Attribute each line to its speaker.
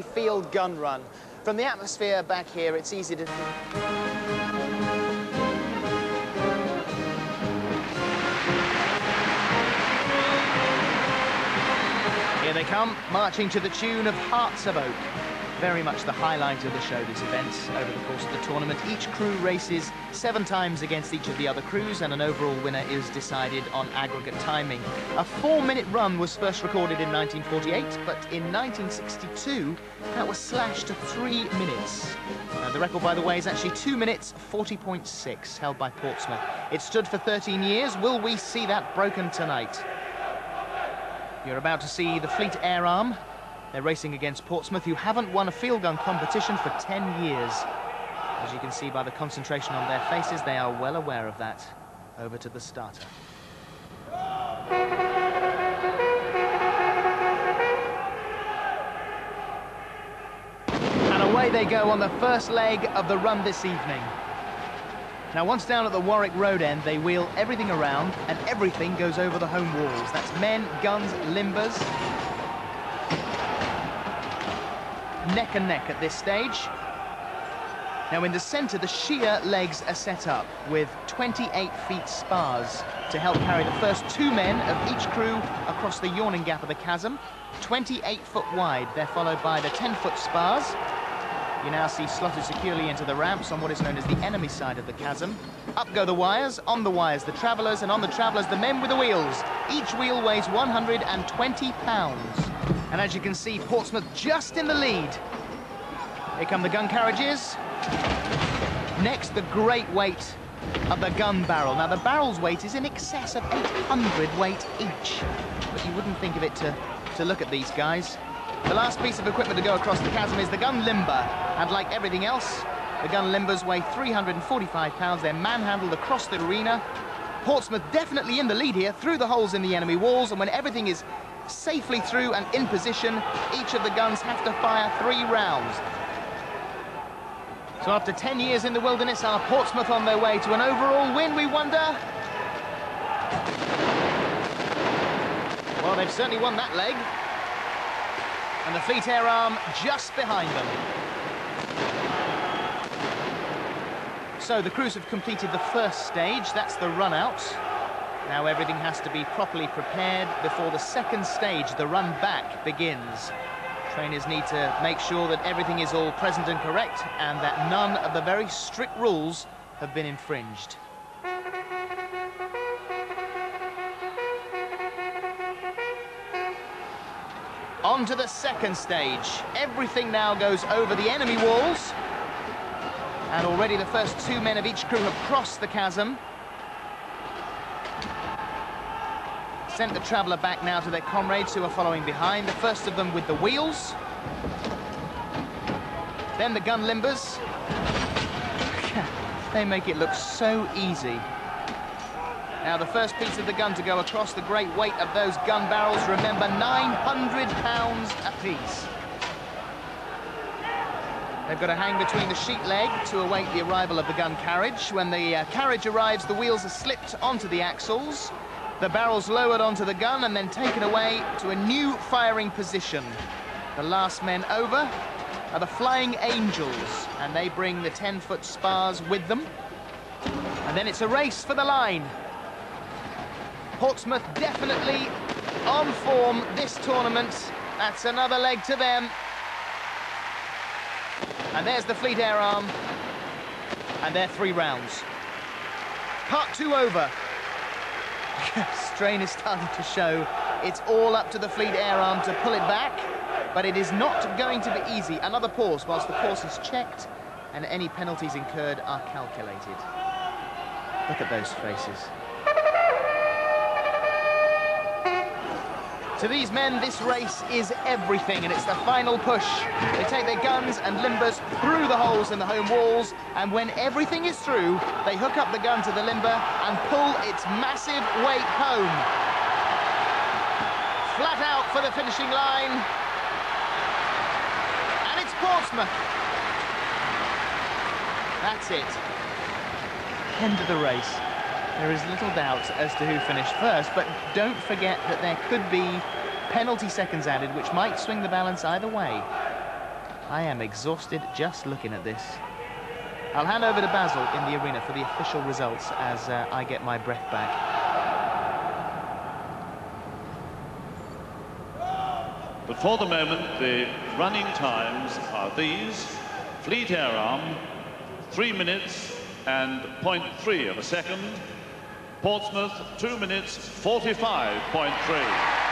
Speaker 1: field gun run. From the atmosphere back here, it's easy to... Here they come, marching to the tune of Hearts of Oak. Very much the highlight of the show, these events over the course of the tournament. Each crew races seven times against each of the other crews, and an overall winner is decided on aggregate timing. A four-minute run was first recorded in 1948, but in 1962, that was slashed to three minutes. The record, by the way, is actually two minutes 40.6, held by Portsmouth. It stood for 13 years. Will we see that broken tonight? You're about to see the Fleet Air Arm. They're racing against Portsmouth, who haven't won a field gun competition for 10 years. As you can see by the concentration on their faces, they are well aware of that. Over to the starter. And away they go on the first leg of the run this evening. Now, once down at the Warwick Road end, they wheel everything around, and everything goes over the home walls. That's men, guns, limbers. Neck and neck at this stage. Now, in the centre, the sheer legs are set up with 28 feet spars to help carry the first two men of each crew across the yawning gap of the chasm. 28 foot wide. They're followed by the 10 foot spars you now see slotted securely into the ramps on what is known as the enemy side of the chasm. Up go the wires, on the wires the travellers, and on the travellers the men with the wheels. Each wheel weighs 120 pounds. And as you can see, Portsmouth just in the lead. Here come the gun carriages. Next, the great weight of the gun barrel. Now, the barrel's weight is in excess of 800 weight each. But you wouldn't think of it to, to look at these guys. The last piece of equipment to go across the chasm is the gun limber, and like everything else, the gun limbers weigh 345 pounds. They're manhandled across the arena. Portsmouth definitely in the lead here, through the holes in the enemy walls, and when everything is safely through and in position, each of the guns have to fire three rounds. So after 10 years in the wilderness, are Portsmouth on their way to an overall win, we wonder? Well, they've certainly won that leg and the Fleet Air Arm just behind them. So the crews have completed the first stage, that's the run out. Now everything has to be properly prepared before the second stage, the run back, begins. Trainers need to make sure that everything is all present and correct and that none of the very strict rules have been infringed. On to the second stage. Everything now goes over the enemy walls. And already the first two men of each crew have crossed the chasm. Sent the traveller back now to their comrades who are following behind. The first of them with the wheels. Then the gun limbers. they make it look so easy. Now, the first piece of the gun to go across the great weight of those gun barrels, remember, 900 pounds apiece. They've got to hang between the sheer leg to await the arrival of the gun carriage. When the uh, carriage arrives, the wheels are slipped onto the axles, the barrels lowered onto the gun and then taken away to a new firing position. The last men over are the Flying Angels, and they bring the 10-foot spars with them. And then it's a race for the line. Portsmouth definitely on form this tournament. That's another leg to them. And there's the Fleet Air Arm. And they're three rounds. Part two over. Strain is starting to show. It's all up to the Fleet Air Arm to pull it back, but it is not going to be easy. Another pause whilst the course is checked and any penalties incurred are calculated. Look at those faces. To these men, this race is everything, and it's the final push. They take their guns and limbers through the holes in the home walls, and when everything is through, they hook up the gun to the limber and pull its massive weight home. Flat out for the finishing line. And it's Portsmouth. That's it. End of the race. There is little doubt as to who finished first, but don't forget that there could be penalty seconds added, which might swing the balance either way. I am exhausted just looking at this. I'll hand over to Basil in the arena for the official results as uh, I get my breath back.
Speaker 2: But for the moment, the running times are these. Fleet Air Arm, 3 minutes and 0.3 of a second. Portsmouth, 2 minutes 45.3.